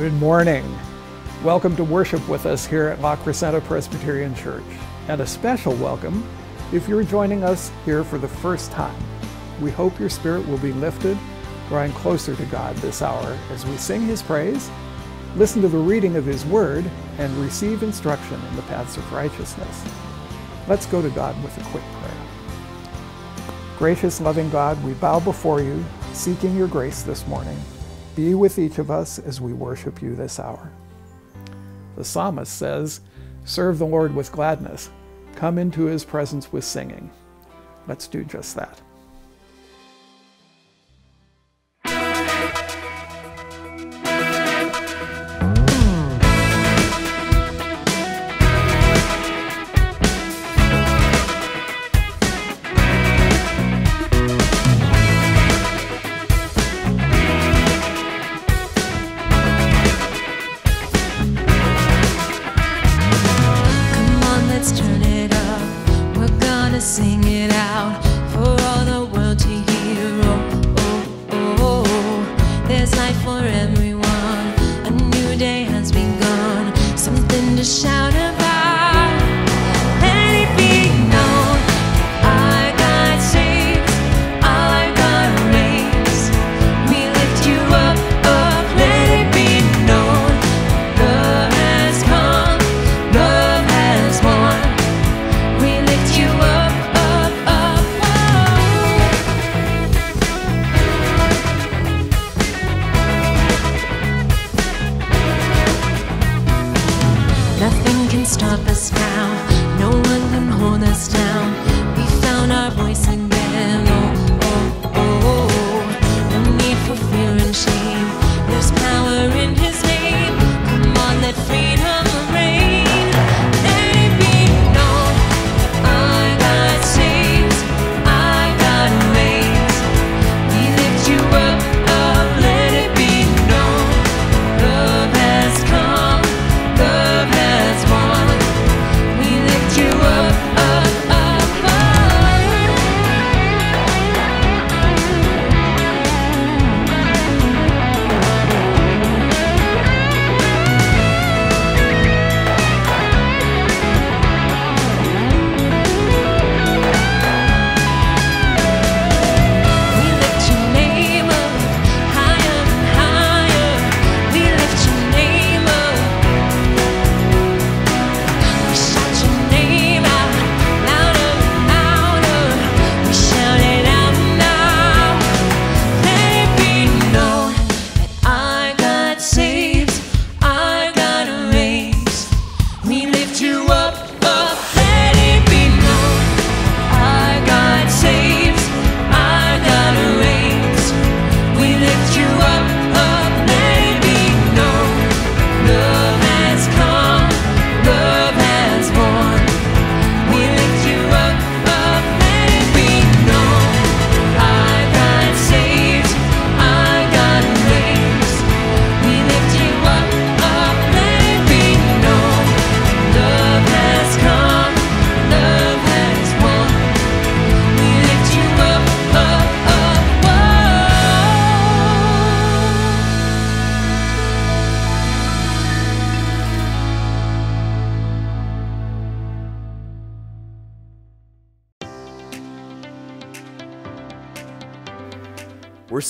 Good morning. Welcome to worship with us here at La Crescenta Presbyterian Church. And a special welcome if you're joining us here for the first time. We hope your spirit will be lifted, drawing closer to God this hour as we sing His praise, listen to the reading of His Word, and receive instruction in the paths of righteousness. Let's go to God with a quick prayer. Gracious, loving God, we bow before you, seeking your grace this morning. Be with each of us as we worship you this hour. The psalmist says, Serve the Lord with gladness, come into his presence with singing. Let's do just that.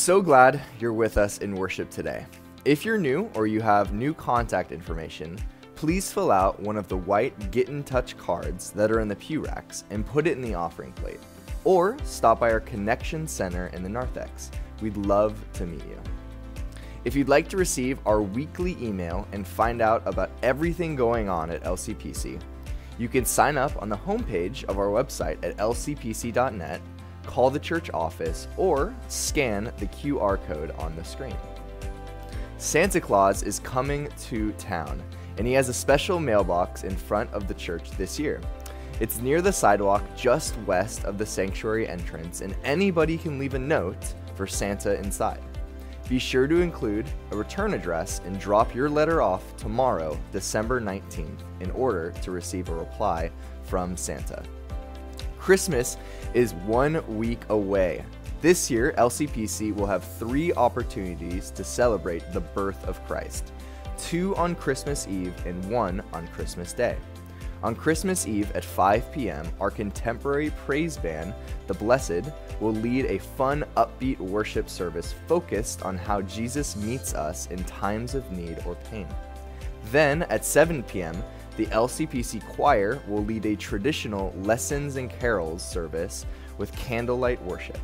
So glad you're with us in worship today. If you're new or you have new contact information, please fill out one of the white Get in Touch cards that are in the pew racks and put it in the offering plate. Or stop by our Connection Center in the narthex. We'd love to meet you. If you'd like to receive our weekly email and find out about everything going on at LCPC, you can sign up on the homepage of our website at lcpc.net, call the church office, or scan the QR code on the screen. Santa Claus is coming to town, and he has a special mailbox in front of the church this year. It's near the sidewalk just west of the sanctuary entrance, and anybody can leave a note for Santa inside. Be sure to include a return address and drop your letter off tomorrow, December 19th, in order to receive a reply from Santa. Christmas is one week away. This year, LCPC will have three opportunities to celebrate the birth of Christ. two on Christmas Eve and one on Christmas Day. On Christmas Eve at 5 p.m., our contemporary praise band, The Blessed, will lead a fun, upbeat worship service focused on how Jesus meets us in times of need or pain. Then at 7 p.m., the LCPC choir will lead a traditional lessons and carols service with candlelight worship.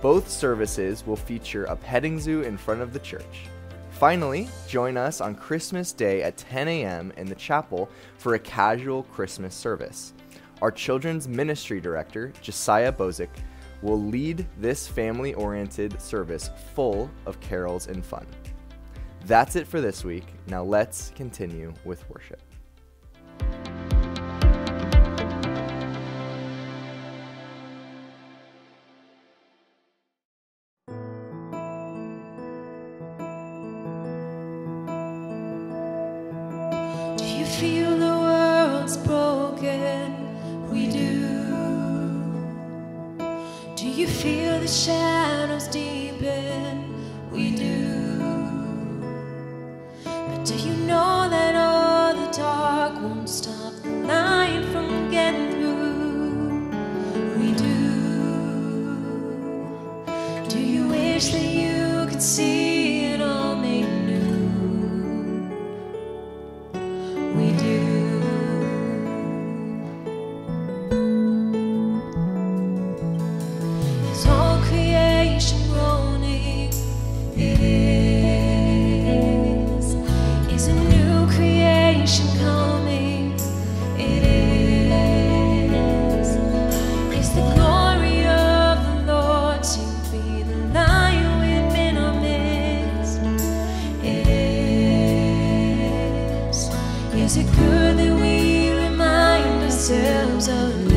Both services will feature a petting zoo in front of the church. Finally, join us on Christmas Day at 10 a.m. in the chapel for a casual Christmas service. Our children's ministry director, Josiah Bozick, will lead this family oriented service full of carols and fun. That's it for this week. Now let's continue with worship. Feel the world's broken? We do. Do you feel the shadows Is it good that we remind ourselves of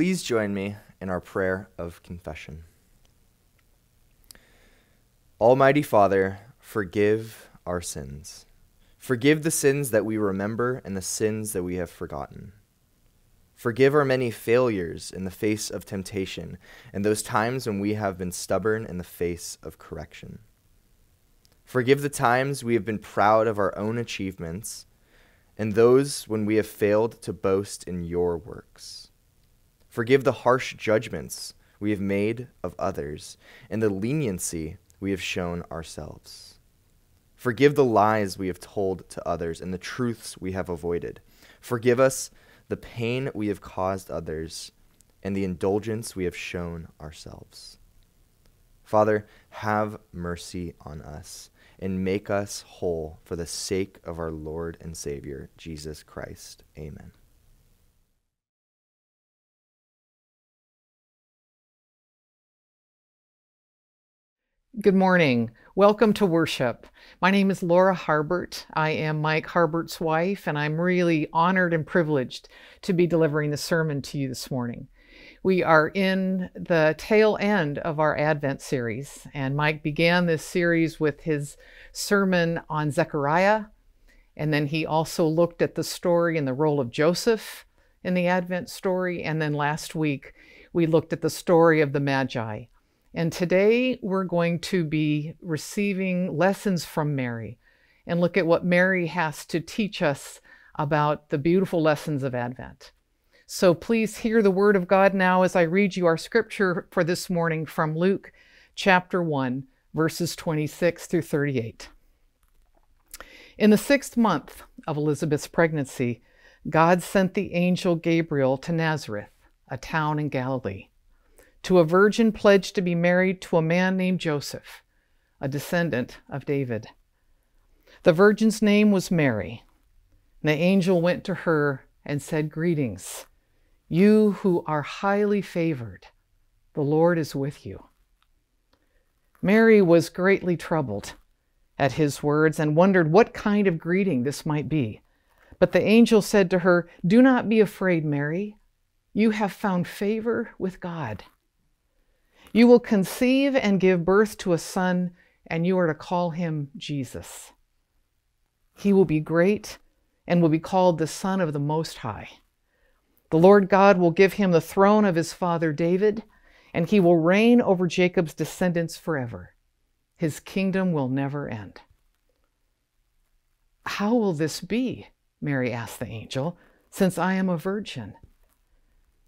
please join me in our prayer of confession? Almighty Father, forgive our sins. Forgive the sins that we remember and the sins that we have forgotten. Forgive our many failures in the face of temptation and those times when we have been stubborn in the face of correction. Forgive the times we have been proud of our own achievements and those when we have failed to boast in your works. Forgive the harsh judgments we have made of others and the leniency we have shown ourselves. Forgive the lies we have told to others and the truths we have avoided. Forgive us the pain we have caused others and the indulgence we have shown ourselves. Father, have mercy on us and make us whole for the sake of our Lord and Savior, Jesus Christ. Amen. Good morning. Welcome to worship. My name is Laura Harbert. I am Mike Harbert's wife, and I'm really honored and privileged to be delivering the sermon to you this morning. We are in the tail end of our Advent series, and Mike began this series with his sermon on Zechariah, and then he also looked at the story and the role of Joseph in the Advent story, and then last week we looked at the story of the Magi. And today we're going to be receiving lessons from Mary and look at what Mary has to teach us about the beautiful lessons of Advent. So please hear the word of God now as I read you our scripture for this morning from Luke chapter 1, verses 26 through 38. In the sixth month of Elizabeth's pregnancy, God sent the angel Gabriel to Nazareth, a town in Galilee to a virgin pledged to be married to a man named Joseph, a descendant of David. The virgin's name was Mary. The angel went to her and said, Greetings, you who are highly favored, the Lord is with you. Mary was greatly troubled at his words and wondered what kind of greeting this might be. But the angel said to her, Do not be afraid, Mary. You have found favor with God. You will conceive and give birth to a son, and you are to call him Jesus. He will be great and will be called the Son of the Most High. The Lord God will give him the throne of his father David, and he will reign over Jacob's descendants forever. His kingdom will never end. How will this be? Mary asked the angel, since I am a virgin.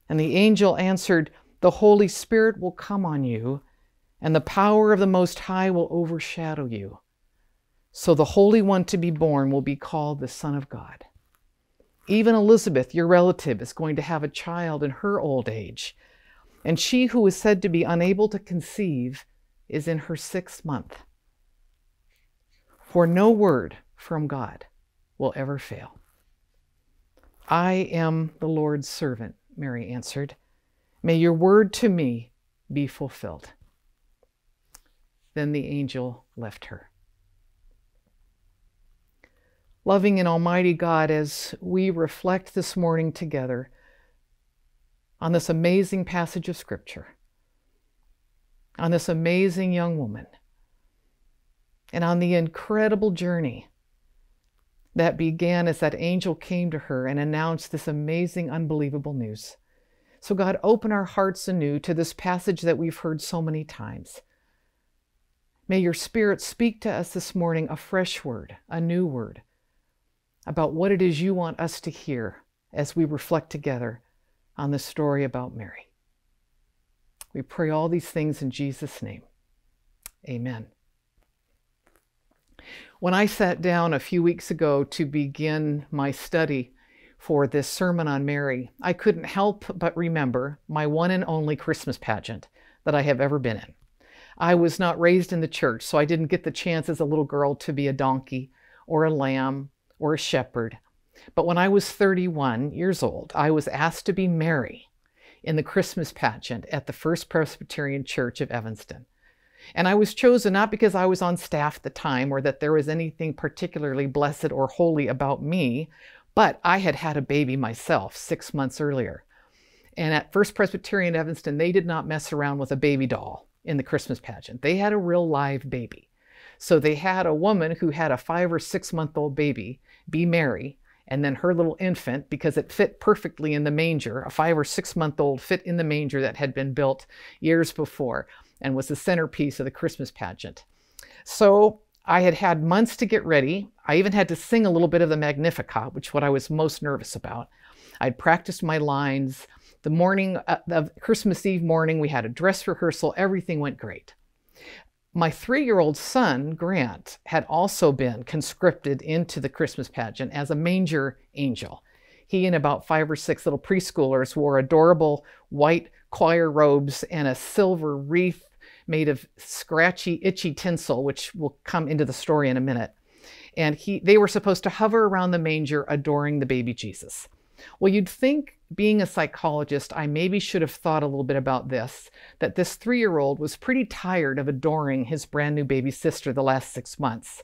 And the angel answered, the Holy Spirit will come on you, and the power of the Most High will overshadow you. So the Holy One to be born will be called the Son of God. Even Elizabeth, your relative, is going to have a child in her old age, and she who is said to be unable to conceive is in her sixth month. For no word from God will ever fail. I am the Lord's servant, Mary answered. May your word to me be fulfilled. Then the angel left her. Loving and Almighty God, as we reflect this morning together on this amazing passage of Scripture, on this amazing young woman, and on the incredible journey that began as that angel came to her and announced this amazing, unbelievable news. So, God, open our hearts anew to this passage that we've heard so many times. May your Spirit speak to us this morning a fresh word, a new word, about what it is you want us to hear as we reflect together on the story about Mary. We pray all these things in Jesus' name. Amen. When I sat down a few weeks ago to begin my study for this sermon on Mary, I couldn't help but remember my one and only Christmas pageant that I have ever been in. I was not raised in the church, so I didn't get the chance as a little girl to be a donkey or a lamb or a shepherd. But when I was 31 years old, I was asked to be Mary in the Christmas pageant at the First Presbyterian Church of Evanston. And I was chosen not because I was on staff at the time or that there was anything particularly blessed or holy about me, but I had had a baby myself six months earlier. And at First Presbyterian Evanston, they did not mess around with a baby doll in the Christmas pageant. They had a real live baby. So they had a woman who had a five or six month old baby be Mary, and then her little infant, because it fit perfectly in the manger, a five or six month old fit in the manger that had been built years before and was the centerpiece of the Christmas pageant. So I had had months to get ready. I even had to sing a little bit of the Magnificat, which what I was most nervous about. I'd practiced my lines. The morning uh, of Christmas Eve morning, we had a dress rehearsal. Everything went great. My three year old son, Grant, had also been conscripted into the Christmas pageant as a manger angel. He and about five or six little preschoolers wore adorable white choir robes and a silver wreath made of scratchy, itchy tinsel, which will come into the story in a minute. And he, they were supposed to hover around the manger adoring the baby Jesus. Well, you'd think, being a psychologist, I maybe should have thought a little bit about this that this three year old was pretty tired of adoring his brand new baby sister the last six months.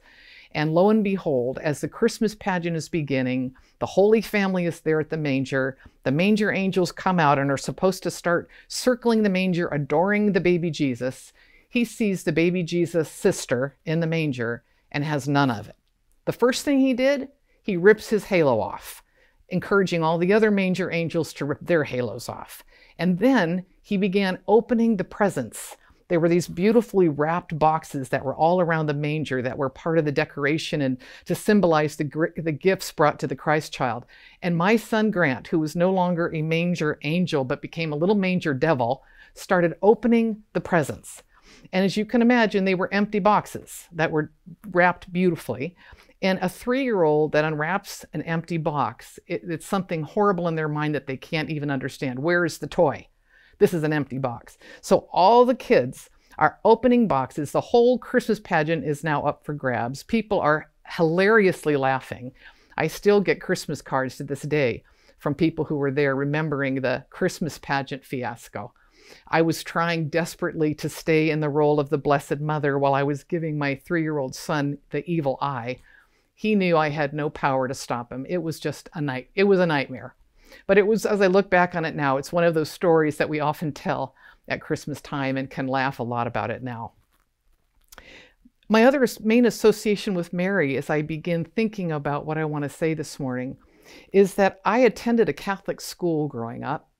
And lo and behold, as the Christmas pageant is beginning, the Holy Family is there at the manger. The manger angels come out and are supposed to start circling the manger, adoring the baby Jesus. He sees the baby Jesus' sister in the manger and has none of it. The first thing he did, he rips his halo off encouraging all the other manger angels to rip their halos off. And then he began opening the presents. There were these beautifully wrapped boxes that were all around the manger that were part of the decoration and to symbolize the, the gifts brought to the Christ child. And my son Grant, who was no longer a manger angel but became a little manger devil, started opening the presents. And as you can imagine, they were empty boxes that were wrapped beautifully. And a three year old that unwraps an empty box, it, it's something horrible in their mind that they can't even understand. Where is the toy? This is an empty box. So all the kids are opening boxes. The whole Christmas pageant is now up for grabs. People are hilariously laughing. I still get Christmas cards to this day from people who were there remembering the Christmas pageant fiasco. I was trying desperately to stay in the role of the Blessed Mother while I was giving my three year old son the evil eye. He knew I had no power to stop him. It was just a night. It was a nightmare. But it was, as I look back on it now, it's one of those stories that we often tell at Christmas time and can laugh a lot about it now. My other main association with Mary as I begin thinking about what I want to say this morning is that I attended a Catholic school growing up.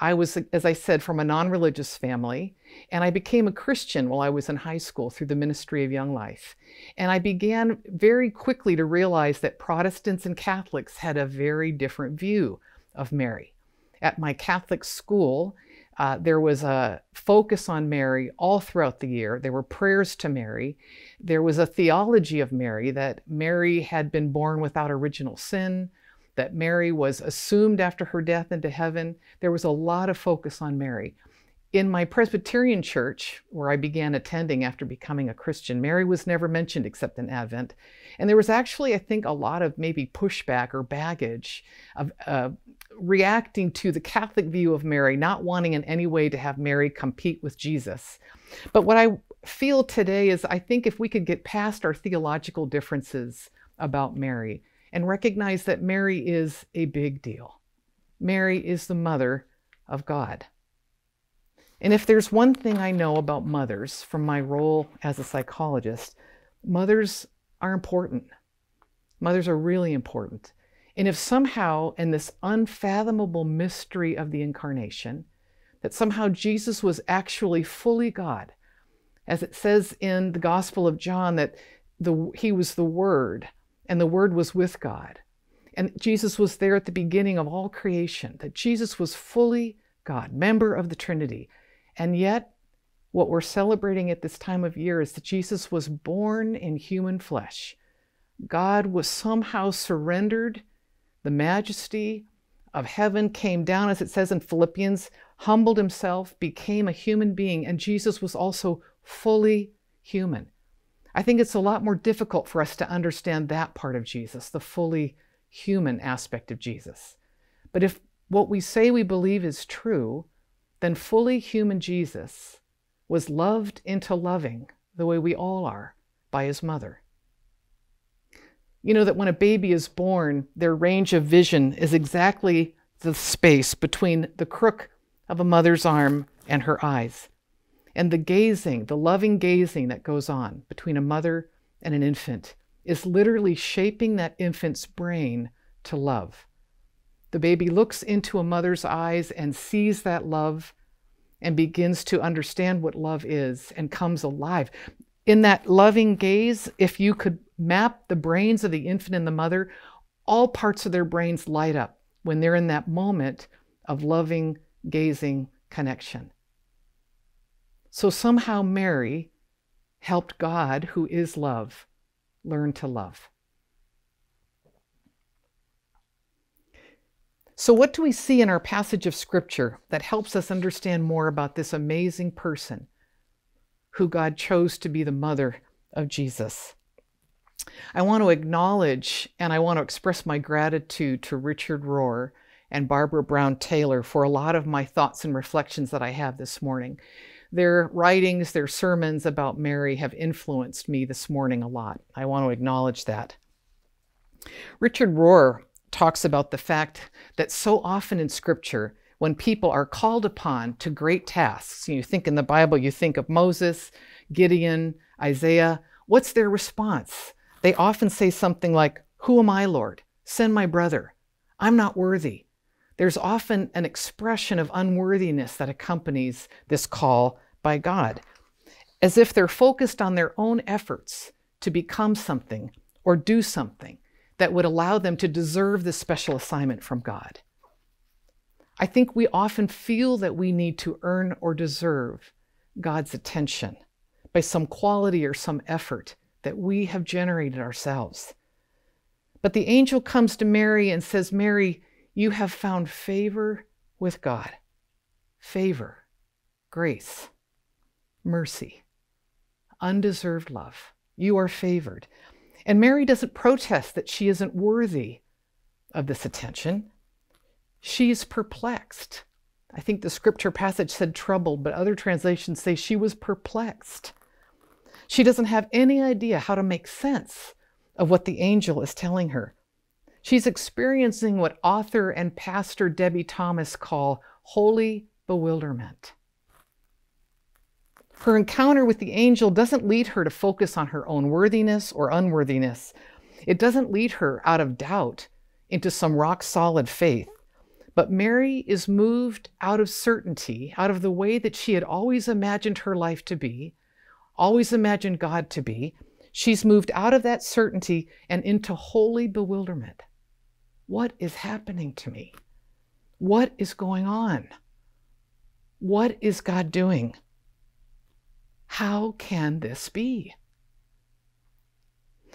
I was, as I said, from a non religious family, and I became a Christian while I was in high school through the Ministry of Young Life. And I began very quickly to realize that Protestants and Catholics had a very different view of Mary. At my Catholic school, uh, there was a focus on Mary all throughout the year. There were prayers to Mary. There was a theology of Mary that Mary had been born without original sin, that Mary was assumed after her death into heaven. There was a lot of focus on Mary. In my Presbyterian church, where I began attending after becoming a Christian, Mary was never mentioned except in Advent. And there was actually, I think, a lot of maybe pushback or baggage of uh, reacting to the Catholic view of Mary, not wanting in any way to have Mary compete with Jesus. But what I feel today is I think if we could get past our theological differences about Mary and recognize that Mary is a big deal. Mary is the mother of God. And if there's one thing I know about mothers from my role as a psychologist, mothers are important. Mothers are really important. And if somehow, in this unfathomable mystery of the incarnation, that somehow Jesus was actually fully God, as it says in the Gospel of John, that the, he was the Word, and the Word was with God. And Jesus was there at the beginning of all creation, that Jesus was fully God, member of the Trinity. And yet, what we're celebrating at this time of year is that Jesus was born in human flesh. God was somehow surrendered. The majesty of heaven came down, as it says in Philippians, humbled himself, became a human being, and Jesus was also fully human. I think it's a lot more difficult for us to understand that part of Jesus, the fully human aspect of Jesus. But if what we say we believe is true, then fully human Jesus was loved into loving the way we all are by his mother. You know that when a baby is born, their range of vision is exactly the space between the crook of a mother's arm and her eyes, and the gazing, the loving gazing that goes on between a mother and an infant is literally shaping that infant's brain to love. The baby looks into a mother's eyes and sees that love and begins to understand what love is and comes alive. In that loving gaze, if you could map the brains of the infant and the mother, all parts of their brains light up when they're in that moment of loving, gazing connection. So somehow Mary helped God, who is love, learn to love. So, what do we see in our passage of scripture that helps us understand more about this amazing person who God chose to be the mother of Jesus? I want to acknowledge and I want to express my gratitude to Richard Rohr and Barbara Brown Taylor for a lot of my thoughts and reflections that I have this morning. Their writings, their sermons about Mary have influenced me this morning a lot. I want to acknowledge that. Richard Rohr talks about the fact that so often in Scripture, when people are called upon to great tasks, you think in the Bible, you think of Moses, Gideon, Isaiah, what's their response? They often say something like, Who am I, Lord? Send my brother. I'm not worthy. There's often an expression of unworthiness that accompanies this call by God, as if they're focused on their own efforts to become something or do something that would allow them to deserve this special assignment from God. I think we often feel that we need to earn or deserve God's attention by some quality or some effort that we have generated ourselves. But the angel comes to Mary and says, Mary, you have found favor with God. Favor, grace, mercy, undeserved love. You are favored. And Mary doesn't protest that she isn't worthy of this attention. She's perplexed. I think the scripture passage said troubled, but other translations say she was perplexed. She doesn't have any idea how to make sense of what the angel is telling her. She's experiencing what author and pastor Debie Thomas call holy bewilderment. Her encounter with the angel doesn't lead her to focus on her own worthiness or unworthiness. It doesn't lead her out of doubt into some rock solid faith. But Mary is moved out of certainty, out of the way that she had always imagined her life to be, always imagined God to be. She's moved out of that certainty and into holy bewilderment. What is happening to me? What is going on? What is God doing? How can this be?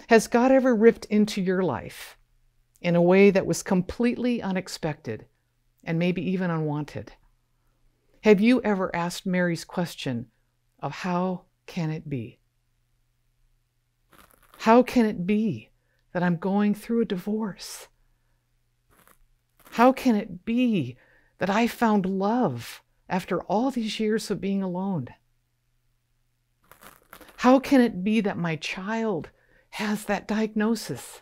Has God ever ripped into your life in a way that was completely unexpected and maybe even unwanted? Have you ever asked Mary's question of how can it be? How can it be that I'm going through a divorce? How can it be that I found love after all these years of being alone? How can it be that my child has that diagnosis?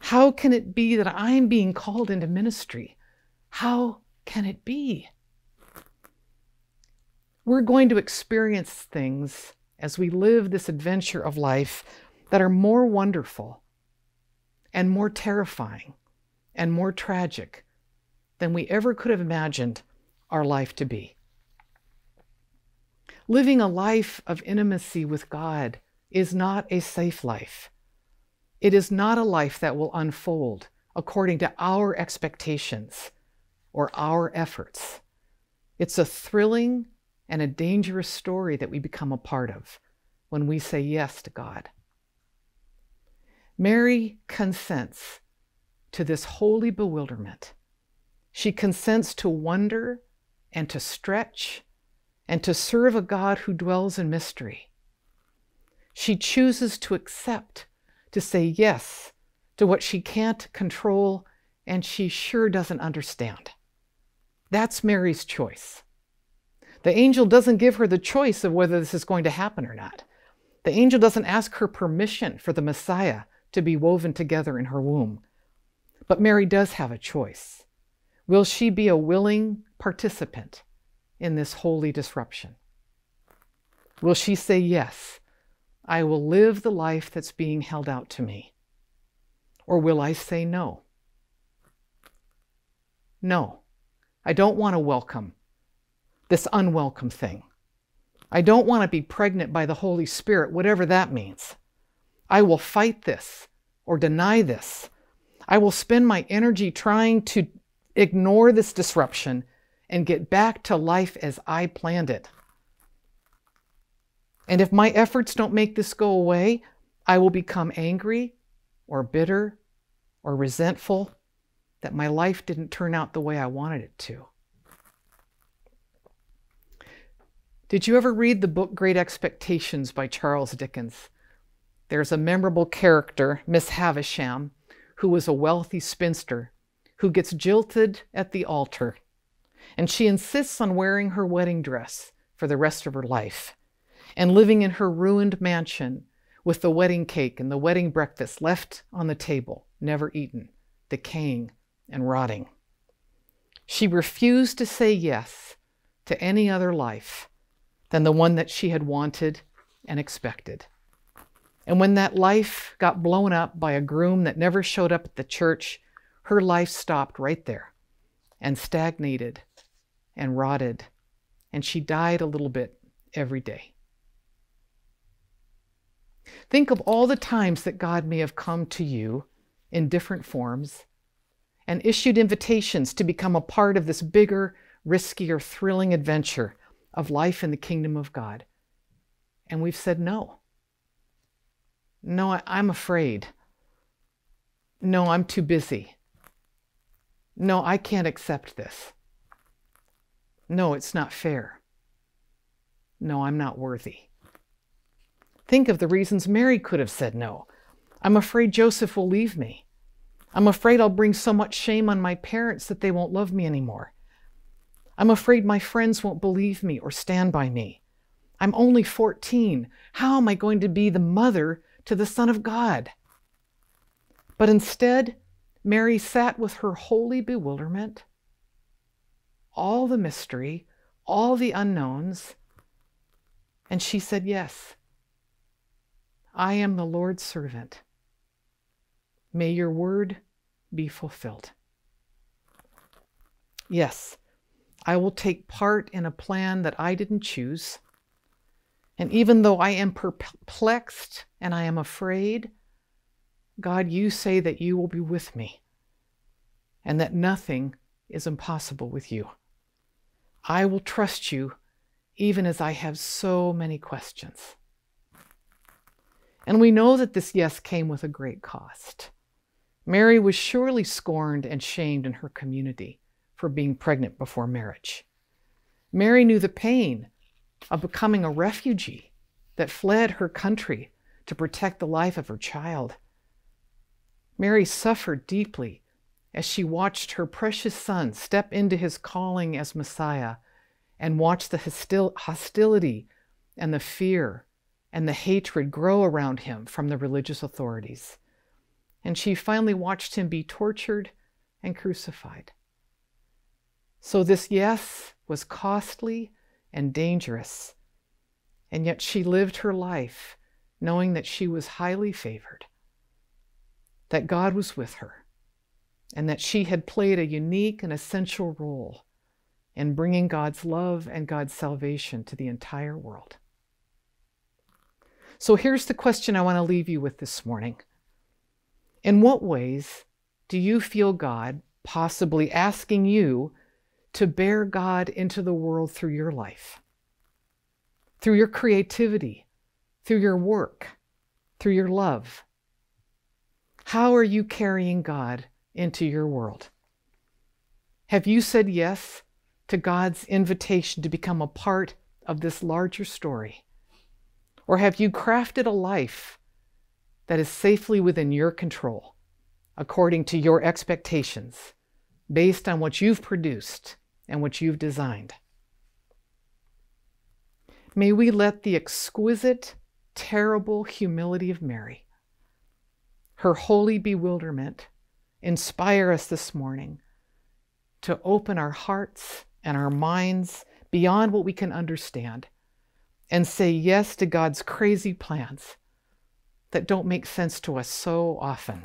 How can it be that I'm being called into ministry? How can it be? We're going to experience things as we live this adventure of life that are more wonderful and more terrifying and more tragic than we ever could have imagined our life to be. Living a life of intimacy with God is not a safe life. It is not a life that will unfold according to our expectations or our efforts. It's a thrilling and a dangerous story that we become a part of when we say yes to God. Mary consents to this holy bewilderment. She consents to wonder and to stretch and to serve a God who dwells in mystery. She chooses to accept, to say yes to what she can't control and she sure doesn't understand. That's Mary's choice. The angel doesn't give her the choice of whether this is going to happen or not. The angel doesn't ask her permission for the Messiah to be woven together in her womb. But Mary does have a choice. Will she be a willing participant in this holy disruption? Will she say, Yes, I will live the life that's being held out to me? Or will I say no? No, I don't want to welcome this unwelcome thing. I don't want to be pregnant by the Holy Spirit, whatever that means. I will fight this or deny this. I will spend my energy trying to ignore this disruption and get back to life as I planned it. And if my efforts don't make this go away, I will become angry or bitter or resentful that my life didn't turn out the way I wanted it to. Did you ever read the book Great Expectations by Charles Dickens? There's a memorable character, Miss Havisham, who was a wealthy spinster who gets jilted at the altar. And she insists on wearing her wedding dress for the rest of her life and living in her ruined mansion with the wedding cake and the wedding breakfast left on the table, never eaten, decaying and rotting. She refused to say yes to any other life than the one that she had wanted and expected. And when that life got blown up by a groom that never showed up at the church, her life stopped right there and stagnated and rotted, and she died a little bit every day. Think of all the times that God may have come to you in different forms and issued invitations to become a part of this bigger, riskier, thrilling adventure of life in the kingdom of God. And we've said no. No, I'm afraid. No, I'm too busy. No, I can't accept this. No, it's not fair. No, I'm not worthy. Think of the reasons Mary could have said no. I'm afraid Joseph will leave me. I'm afraid I'll bring so much shame on my parents that they won't love me anymore. I'm afraid my friends won't believe me or stand by me. I'm only 14. How am I going to be the mother to the Son of God? But instead, Mary sat with her holy bewilderment, all the mystery, all the unknowns, and she said, Yes, I am the Lord's servant. May your word be fulfilled. Yes, I will take part in a plan that I didn't choose. And even though I am perplexed and I am afraid, God, you say that you will be with me and that nothing is impossible with you. I will trust you even as I have so many questions. And we know that this yes came with a great cost. Mary was surely scorned and shamed in her community for being pregnant before marriage. Mary knew the pain of becoming a refugee that fled her country to protect the life of her child. Mary suffered deeply as she watched her precious son step into his calling as Messiah and watched the hostil- hostility and the fear and the hatred grow around him from the religious authorities. And she finally watched him be tortured and crucified. So, this yes was costly and dangerous, and yet she lived her life knowing that she was highly favored, that God was with her, and that she had played a unique and essential role in bringing God's love and God's salvation to the entire world. So here's the question I want to leave you with this morning In what ways do you feel God possibly asking you to bear God into the world through your life? Through your creativity, through your work, through your love? How are you carrying God into your world? Have you said yes to God's invitation to become a part of this larger story? Or have you crafted a life that is safely within your control, according to your expectations, based on what you've produced and what you've designed? May we let the exquisite, terrible humility of Mary, her holy bewilderment, inspire us this morning to open our hearts and our minds beyond what we can understand and say yes to God's crazy plans that don't make sense to us so often.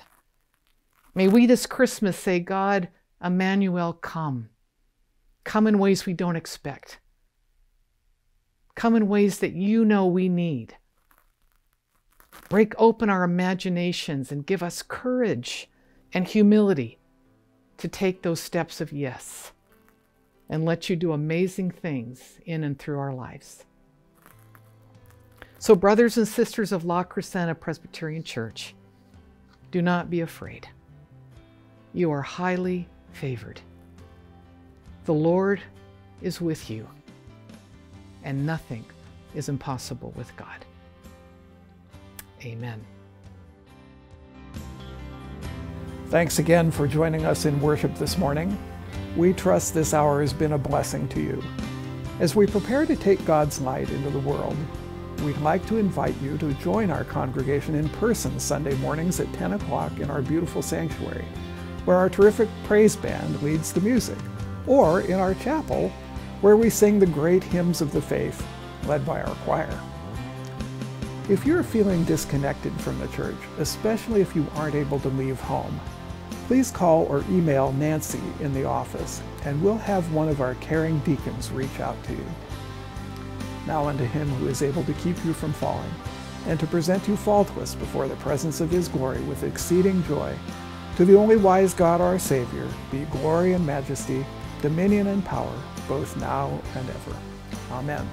May we this Christmas say, God, Emmanuel, come. Come in ways we don't expect. Come in ways that you know we need. Break open our imaginations and give us courage and humility to take those steps of yes and let you do amazing things in and through our lives. So, brothers and sisters of La Crescenta Presbyterian Church, do not be afraid. You are highly favored. The Lord is with you, and nothing is impossible with God. Amen. Thanks again for joining us in worship this morning. We trust this hour has been a blessing to you. As we prepare to take God's light into the world, we'd like to invite you to join our congregation in person Sunday mornings at 10 o'clock in our beautiful sanctuary, where our terrific praise band leads the music, or in our chapel, where we sing the great hymns of the faith, led by our choir. If you're feeling disconnected from the church, especially if you aren't able to leave home, please call or email Nancy in the office, and we'll have one of our caring deacons reach out to you. Now unto him who is able to keep you from falling, and to present you faultless before the presence of his glory with exceeding joy, to the only wise God our Savior, be glory and majesty, dominion and power, both now and ever. Amen.